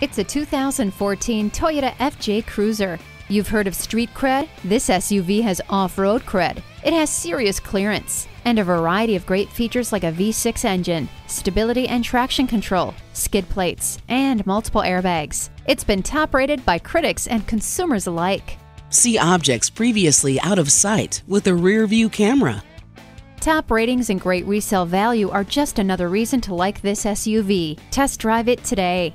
It's a 2014 Toyota FJ Cruiser. You've heard of street cred? This SUV has off road cred. It has serious clearance and a variety of great features like a V6 engine, stability and traction control, skid plates, and multiple airbags. It's been top rated by critics and consumers alike. See objects previously out of sight with a rear view camera. Top ratings and great resale value are just another reason to like this SUV. Test drive it today.